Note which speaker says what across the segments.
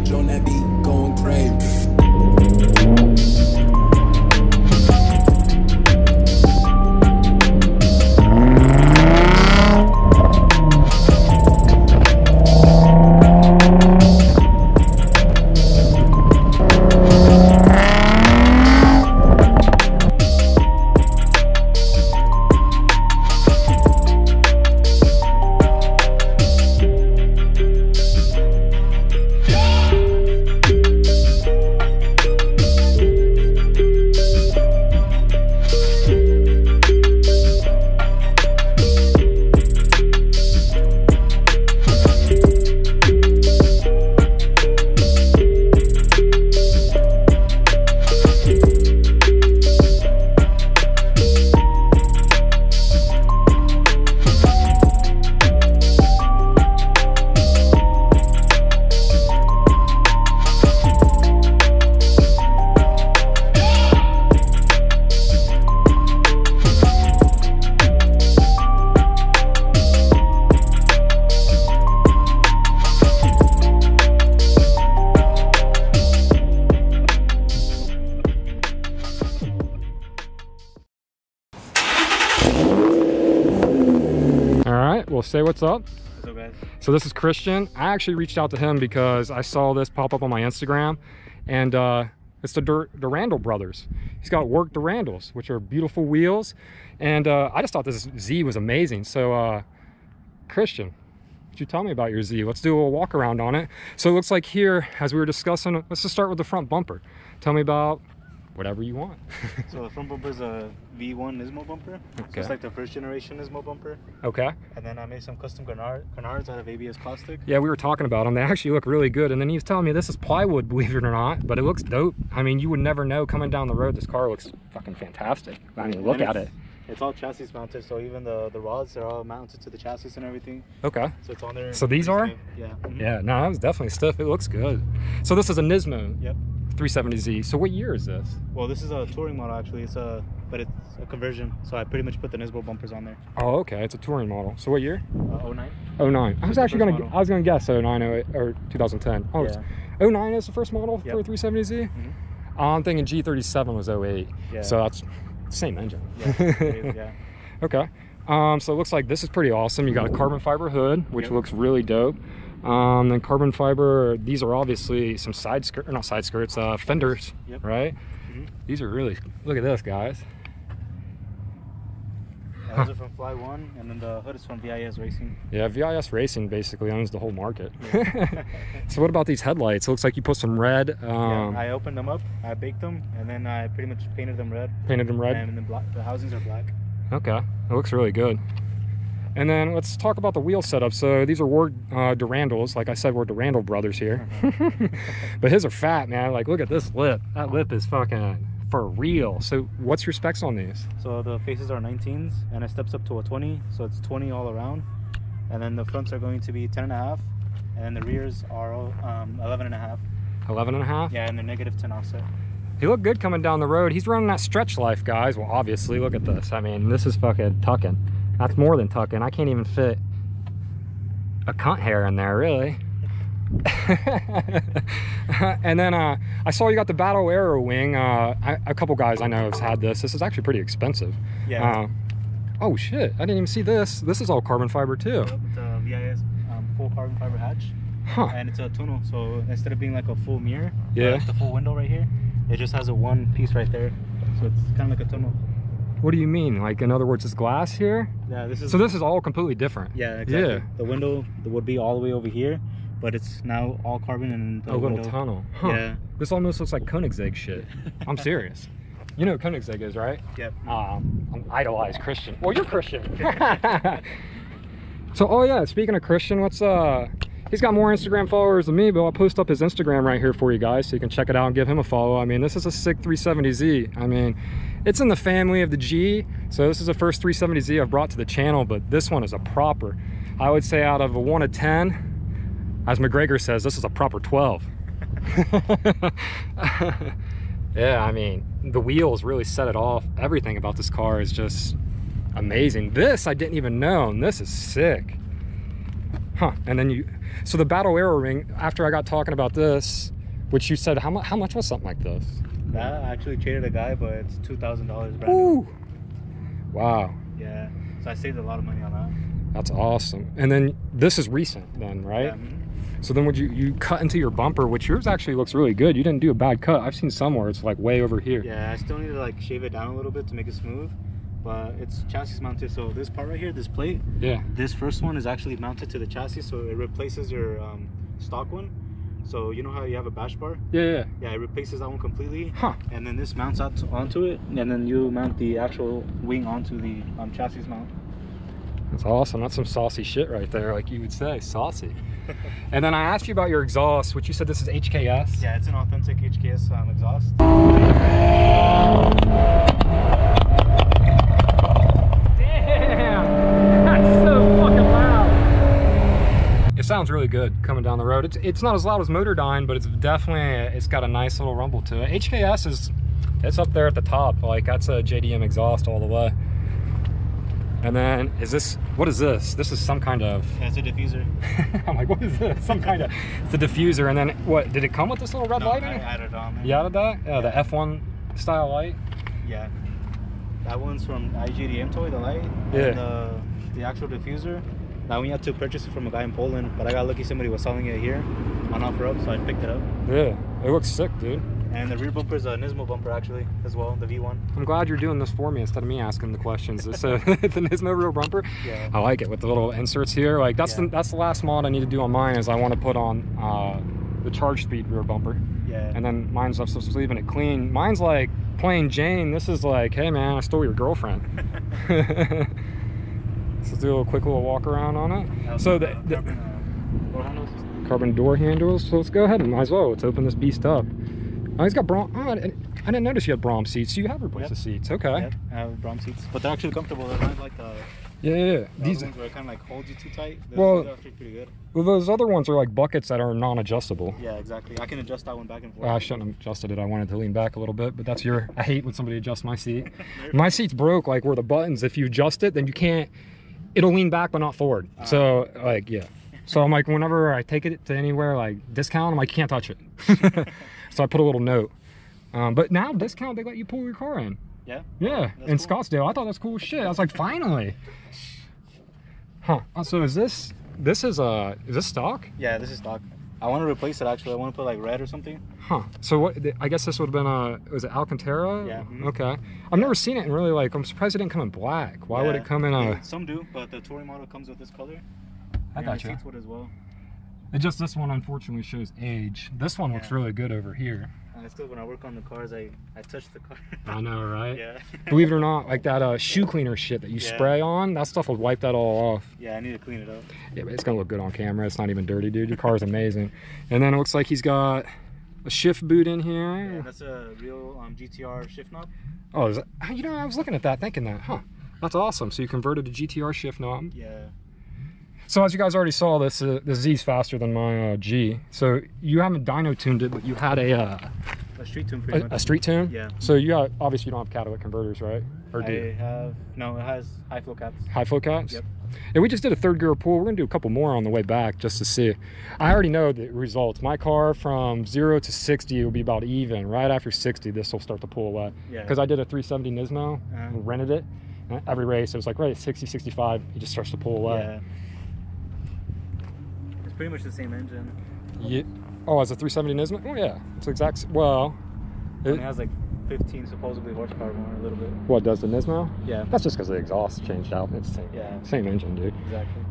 Speaker 1: Rage on that beat,
Speaker 2: All right, well, say what's up.
Speaker 3: So guys,
Speaker 2: So this is Christian. I actually reached out to him because I saw this pop up on my Instagram, and uh, it's the Dur- Durandal brothers. He's got work Durandals, which are beautiful wheels, and uh, I just thought this Z was amazing. So, uh, Christian, would you tell me about your Z? Let's do a little walk around on it. So it looks like here, as we were discussing, let's just start with the front bumper. Tell me about whatever you want.
Speaker 3: so the front bumper is a V1 Nismo bumper. So
Speaker 2: Okay.
Speaker 3: it's like the first generation Nismo bumper.
Speaker 2: okay.
Speaker 3: And then I made some custom canard, canards out of ABS plastic.
Speaker 2: Yeah, we were talking about them. They actually look really good. And then he was telling me this is plywood, believe it or not, but it looks dope. I mean, you would never know coming down the road. This car looks fucking fantastic. I mean, look at it.
Speaker 3: it's- all chassis mounted, so even the, the rods are all mounted to the chassis and everything.
Speaker 2: Okay.
Speaker 3: So it's on there.
Speaker 2: So these are?
Speaker 3: Yeah. mhm.
Speaker 2: Yeah, no, that was definitely stiff. It looks good. So this is a Nismo
Speaker 3: Yep.
Speaker 2: 370Z. So what year is this?
Speaker 3: Well, this is a touring model actually. It's a but it's a conversion. So I pretty much put the Nismo bumpers on there.
Speaker 2: Oh, okay. It's a touring model. So what year?
Speaker 3: Uh, 09.
Speaker 2: 09. I was actually gonna
Speaker 3: model.
Speaker 2: I was gonna guess 09 or 2010. Oh,
Speaker 3: Yeah.
Speaker 2: 09 is the first model
Speaker 3: Yep.
Speaker 2: for a 370Z.
Speaker 3: Mhm.
Speaker 2: I'm thinking G37 was 08.
Speaker 3: Yeah.
Speaker 2: So that's same engine.
Speaker 3: Yeah. is, yeah.
Speaker 2: Okay. Um, so it looks like this is pretty awesome. You got a carbon fiber hood, which
Speaker 3: Yep.
Speaker 2: looks really dope. Um, then carbon fiber, these are obviously some side skirt, not side skirts, uh, fenders,
Speaker 3: Yep.
Speaker 2: right?
Speaker 3: Mhm.
Speaker 2: These are really, look at this, guys.
Speaker 3: Yeah, those are from Fly One, and then the hood is from VIS Racing.
Speaker 2: Yeah, VIS Racing basically owns the whole market.
Speaker 3: Yeah.
Speaker 2: so what about these headlights? It looks like you put some red, um,
Speaker 3: yeah, I opened them up, I baked them, and then I pretty much painted them red.
Speaker 2: painted them red.
Speaker 3: And then black, the housings are black.
Speaker 2: Okay, it looks really good. And then let's talk about the wheel setup. So these are Work uh, Durandals. Like I said, we're Durandal brothers here. but his are fat, man. Like, look at this lip. That lip is fucking for real. So what's your specs on these?
Speaker 3: So the faces are 19s, and it steps up to a 20, so it's 20 all around. And then the fronts are going to be 10 and a half, and then the rears are um, 11 and a half.
Speaker 2: 11 and a half?
Speaker 3: Yeah, and they're negative 10 offset.
Speaker 2: He looked good coming down the road. He's running that stretch life, guys. Well, obviously, look at this. I mean, this is fucking tucking. That's more than tucking. I can't even fit a cunt hair in there, really. and then uh, I saw you got the Battle Arrow wing. Uh, I, a couple guys I know have had this. This is actually pretty expensive.
Speaker 3: Yeah.
Speaker 2: Uh, oh shit! I didn't even see this. This is all carbon fiber too.
Speaker 3: It's a VIS um, full carbon fiber hatch,
Speaker 2: Huh?
Speaker 3: and it's a tunnel. So instead of being like a full mirror,
Speaker 2: Yeah.
Speaker 3: like the full window right here, it just has a one piece right there. So it's kind of like a tunnel.
Speaker 2: What do you mean? Like in other words, it's glass here.
Speaker 3: Yeah, this is
Speaker 2: So this is all completely different.
Speaker 3: Yeah, exactly.
Speaker 2: Yeah.
Speaker 3: The window would be all the way over here, but it's now all carbon and
Speaker 2: a little
Speaker 3: window.
Speaker 2: tunnel. Huh.
Speaker 3: Yeah.
Speaker 2: This almost looks like Koenigsegg shit. I'm serious. You know what Koenigsegg is, right?
Speaker 3: Yep.
Speaker 2: Um, I'm idolized Christian. Well, you're Christian. so, oh yeah, speaking of Christian, what's uh, he's got more Instagram followers than me, but I'll post up his Instagram right here for you guys so you can check it out and give him a follow. I mean, this is a sick 370Z. I mean, it's in the family of the G, so this is the first 370Z I've brought to the channel, but this one is a proper. I would say out of a one to 10, as McGregor says, this is a proper 12. yeah, I mean, the wheels really set it off. Everything about this car is just amazing. This I didn't even know, and this is sick. Huh. And then you, so the battle arrow ring. After I got talking about this, which you said, how much? How much was something like this?
Speaker 3: That I actually traded a guy, but it's two thousand dollars brand new.
Speaker 2: Ooh. Wow.
Speaker 3: Yeah. So I saved a lot of money on that.
Speaker 2: That's awesome. And then this is recent, then, right?
Speaker 3: Yeah, mhm.
Speaker 2: So then would you you cut into your bumper, which yours actually looks really good. You didn't do a bad cut. I've seen some where it's like way over here.
Speaker 3: Yeah, I still need to like shave it down a little bit to make it smooth, but it's chassis mounted. So this part right here, this plate,
Speaker 2: Yeah.
Speaker 3: this first one is actually mounted to the chassis, so it replaces your um, stock one. So you know how you have a bash bar?
Speaker 2: Yeah. Yeah.
Speaker 3: Yeah, it replaces that one completely,
Speaker 2: Huh.
Speaker 3: and then this mounts out onto it, and then you mount the actual wing onto the um, chassis mount.
Speaker 2: That's awesome. That's some saucy shit right there, like you would say, saucy. and then I asked you about your exhaust, which you said this is HKS.
Speaker 3: Yeah, it's an authentic HKS um, exhaust.
Speaker 2: Damn! That's so fucking loud. It sounds really good coming down the road. It's it's not as loud as Motordyne, but it's definitely it's got a nice little rumble to it. HKS is it's up there at the top. Like that's a JDM exhaust all the way. And then is this what is this? This is some kind of
Speaker 3: Yeah, it's a diffuser.
Speaker 2: I'm like, what is this? Some kind of it's a diffuser. And then what did it come with this little red
Speaker 3: No,
Speaker 2: light
Speaker 3: I added on. man.
Speaker 2: You added that? Oh, yeah, the F1 style light.
Speaker 3: Yeah. That one's from IGDM Toy, the light.
Speaker 2: Yeah.
Speaker 3: And the, the actual diffuser. Now we had to purchase it from a guy in Poland, but I got lucky somebody was selling it here on offer up, so I picked it up.
Speaker 2: Yeah, it looks sick, dude.
Speaker 3: And the rear bumper is a Nismo bumper actually, as well, the V1.
Speaker 2: I'm glad you're doing this for me instead of me asking the questions. So the Nismo rear bumper,
Speaker 3: Yeah.
Speaker 2: I like it with the little inserts here. Like that's
Speaker 3: Yeah.
Speaker 2: the that's the last mod I need to do on mine is I want to put on uh, the charge speed rear bumper,
Speaker 3: Yeah.
Speaker 2: and then mine's I'm supposed leaving it clean. Mine's like plain Jane. This is like, hey man, I stole your girlfriend. Let's do a little quick little walk around on it. So the, the
Speaker 3: carbon, door handles.
Speaker 2: carbon door handles. So let's go ahead and might as well. Let's open this beast up. Oh, he's got Braum. Oh, I didn't, I didn't notice you had Braum seats. So you have replaced
Speaker 3: Yep.
Speaker 2: the seats. Okay.
Speaker 3: Yep, I have Braum seats, but they're actually comfortable. They're not like the,
Speaker 2: Yeah, yeah, yeah.
Speaker 3: the
Speaker 2: These,
Speaker 3: ones where it kind of like holds you too tight. Those,
Speaker 2: Well-
Speaker 3: those are actually pretty good.
Speaker 2: well, those other ones are like buckets that are non-adjustable.
Speaker 3: Yeah, exactly. I can adjust that one back and forth.
Speaker 2: Well, I shouldn't have adjusted it. I wanted to lean back a little bit, but that's your. I hate when somebody adjusts my seat. My seat's broke, like where the buttons. If you adjust it, then you can't. It'll lean back, but not forward. So, like, yeah. So I'm like, whenever I take it to anywhere like discount, I'm like, can't touch it. so I put a little note. Um, but now discount, they let you pull your car in.
Speaker 3: Yeah.
Speaker 2: Yeah,
Speaker 3: That's
Speaker 2: in
Speaker 3: cool.
Speaker 2: Scottsdale. I thought that's cool shit. I was like, finally. Huh. Uh, So is this this is uh is this stock?
Speaker 3: Yeah, this is stock. I want to replace it actually. I want to put like red or something.
Speaker 2: Huh. So what? I guess this would have been a was it Alcantara?
Speaker 3: Yeah. mhm.
Speaker 2: Okay. I've never seen it in really like. I'm surprised it didn't come in black. Why would it come in a?
Speaker 3: they- Some do, but the touring model comes with this color.
Speaker 2: I
Speaker 3: And the
Speaker 2: got you.
Speaker 3: as well.
Speaker 2: It just this one unfortunately shows age. This one looks really good over here.
Speaker 3: And it's good when I work on the cars. I I touch the car.
Speaker 2: I know, right?
Speaker 3: yeah.
Speaker 2: Believe it or not, like that uh, shoe cleaner shit that you
Speaker 3: Yeah.
Speaker 2: spray on, that stuff will wipe that all off.
Speaker 3: yeah, I need to clean it up.
Speaker 2: Yeah, but it's gonna look good on camera. It's not even dirty, dude. Your car's amazing. And then it looks like he's got a shift boot in
Speaker 3: Yeah,
Speaker 2: here.
Speaker 3: that's a real um, GTR shift knob.
Speaker 2: Oh, is that, you know, I was looking at that, thinking that, huh? That's awesome. So you converted a GTR shift knob.
Speaker 3: Yeah.
Speaker 2: So as you guys already saw, this uh, the Z's faster than my uh, G. So you haven't dyno tuned it, but you had a uh,
Speaker 3: A street tune pretty
Speaker 2: a,
Speaker 3: much.
Speaker 2: a street tune.
Speaker 3: Yeah.
Speaker 2: So you got obviously you don't have catalytic converters, right? Or do
Speaker 3: I
Speaker 2: you?
Speaker 3: have no. It has high flow caps.
Speaker 2: high flow caps?
Speaker 3: Yep.
Speaker 2: And we just did a third gear pull. We're gonna do a couple more on the way back just to see. I already know the results. My car from zero to 60 will be about even. Right after 60, this will start to pull away.
Speaker 3: Yeah.
Speaker 2: Because I did a 370 Nismo,
Speaker 3: Uh-huh.
Speaker 2: and rented it. Every race, it was like right at 60, 65, he just starts to pull away.
Speaker 3: Yeah. It's pretty much the same engine.
Speaker 2: Yeah. Oh, as a 370 Nismo? Oh yeah, it's exact. Well,
Speaker 3: It
Speaker 2: it,
Speaker 3: has like 15 supposedly horsepower more, a little bit.
Speaker 2: what does the Nismo?
Speaker 3: Yeah.
Speaker 2: That's just because the exhaust changed out. It's the same,
Speaker 3: Yeah.
Speaker 2: same engine, dude.
Speaker 3: Exactly.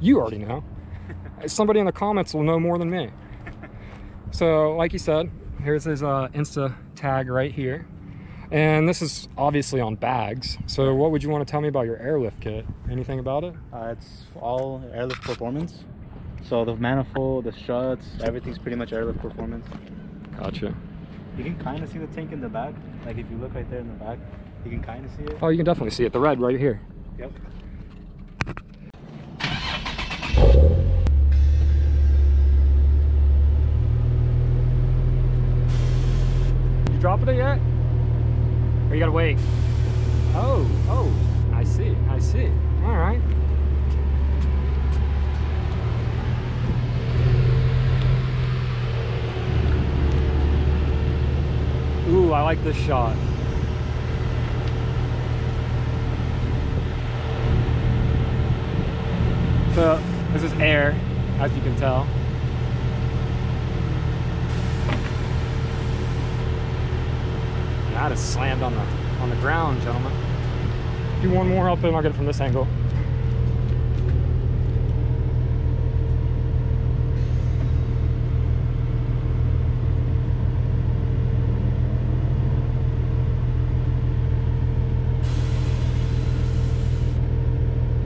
Speaker 2: You already know. Somebody in the comments will know more than me. So, like you said, here's his uh, Insta tag right here. And this is obviously on bags. So, what would you want to tell me about your airlift kit? Anything about it?
Speaker 3: Uh, it's all airlift performance. So the manifold, the struts, everything's pretty much airlift performance.
Speaker 2: Gotcha.
Speaker 3: You can kind of see the tank in the back. Like if you look right there in the back, you can kind of see it.
Speaker 2: Oh, you can definitely see it. The red right here.
Speaker 3: Yep.
Speaker 2: You dropping it yet? Or you gotta wait? Oh, oh, I see, I see. All right. Ooh, I like this shot. So this is air, as you can tell. That is slammed on the on the ground, gentlemen. Do one more, put him, I'll get it from this angle.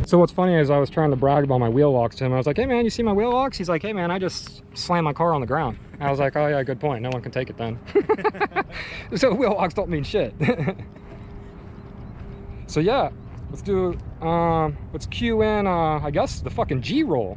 Speaker 2: So what's funny is I was trying to brag about my wheel locks to him. I was like, hey man, you see my wheel locks? He's like, hey man, I just slammed my car on the ground. I was like, oh yeah, good point. No one can take it then. so wheel locks don't mean shit. so yeah, let's do, um, let's cue in, uh, I guess, the fucking G-roll.